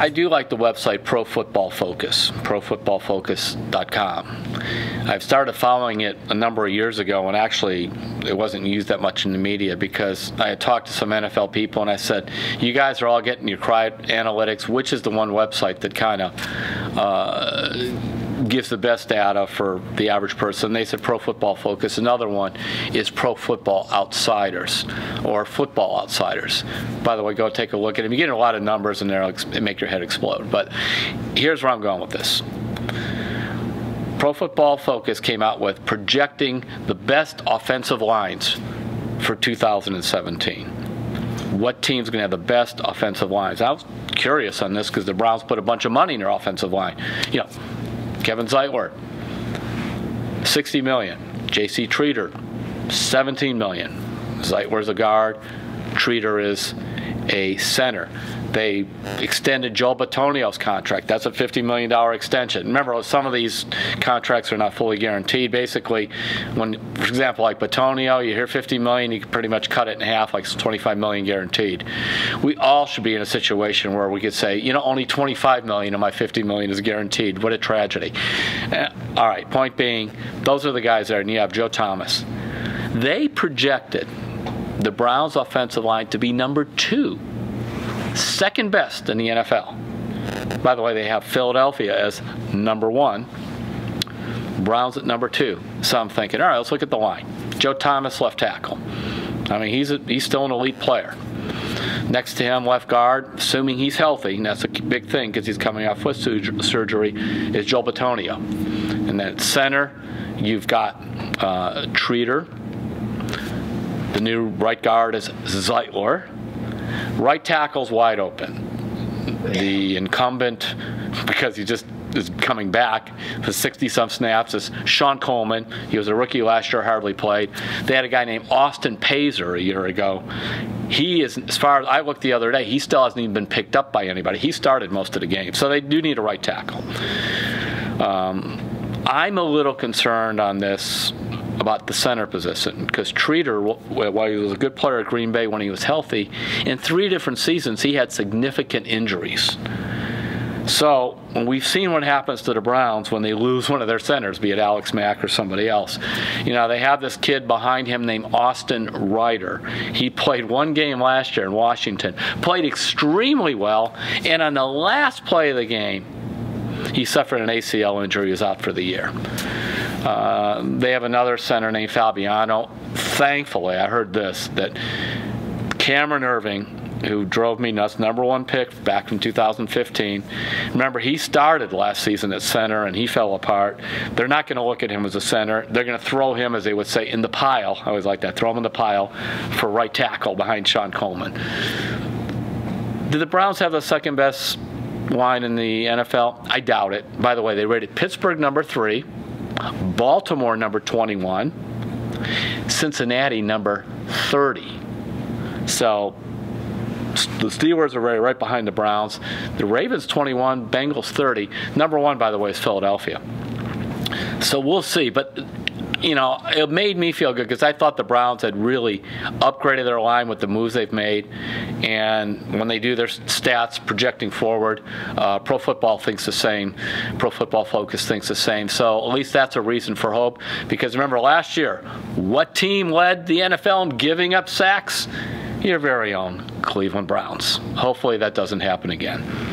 I do like the website Pro Football Focus, profootballfocus.com. I've started following it a number of years ago, and actually, it wasn't used that much in the media because I had talked to some NFL people, and I said, "You guys are all getting your crowd analytics. Which is the one website that kind of uh, gives the best data for the average person. They said Pro Football Focus. Another one is Pro Football Outsiders or Football Outsiders. By the way, go take a look at them. You get a lot of numbers in there, it'll make your head explode. But here's where I'm going with this. Pro Football Focus came out with projecting the best offensive lines for 2017. What team's going to have the best offensive lines? I was curious on this because the Browns put a bunch of money in their offensive line. You know, Kevin Zeitler, 60 million. J.C. Tretter, 17 million. Zeitler's a guard. Tretter is a center. They extended Joel Bitonio's contract. That's a $50 million extension. Remember, some of these contracts are not fully guaranteed. Basically, when, for example, like Bitonio, you hear 50 million, you can pretty much cut it in half, like 25 million guaranteed. We all should be in a situation where we could say, you know, only 25 million of my 50 million is guaranteed. What a tragedy. Uh, all right, point being, those are the guys there, and you have Joe Thomas. They projected the Browns' offensive line to be number two second best in the NFL. By the way, they have Philadelphia as number one, Browns at number two. So I'm thinking, all right, let's look at the line. Joe Thomas, left tackle. I mean, he's a, he's still an elite player. Next to him, left guard, assuming he's healthy, and that's a big thing because he's coming off foot surgery, is Joel Bitonio. And then center, you've got uh, Tretter. The new right guard is Zeitler. Right tackle's wide open. The incumbent, because he just is coming back for 60 some snaps is Shon Coleman. He was a rookie last year, hardly played. They had a guy named Austin Pasztor a year ago. He is, as far as I looked the other day, he still hasn't even been picked up by anybody. He started most of the game. So they do need a right tackle. Um, I'm a little concerned on this about the center position because Tretter, while he was a good player at Green Bay when he was healthy, in three different seasons he had significant injuries. So when we've seen what happens to the Browns when they lose one of their centers, be it Alex Mack or somebody else. You know, they have this kid behind him named Austin Reiter. He played one game last year in Washington, played extremely well, and on the last play of the game, he suffered an ACL injury. He was out for the year. Uh, they have another center named Fabiano. Thankfully, I heard this that Cameron Erving, who drove me nuts, number one pick back in 2015. Remember, he started last season at center and he fell apart. They're not going to look at him as a center. They're going to throw him, as they would say, in the pile. I always like that. Throw him in the pile for right tackle behind Shon Coleman. Do the Browns have the second best line in the NFL? I doubt it. By the way, they rated Pittsburgh number three. Baltimore number 21, Cincinnati number 30. So the Steelers are right, right behind the Browns. The Ravens 21, Bengals 30. Number one, by the way, is Philadelphia. So we'll see. But you know, it made me feel good because I thought the Browns had really upgraded their line with the moves they've made. And when they do their stats projecting forward, uh, Pro Football thinks the same. Pro Football Focus thinks the same. So at least that's a reason for hope. Because remember last year, what team led the NFL in giving up sacks? Your very own Cleveland Browns. Hopefully that doesn't happen again.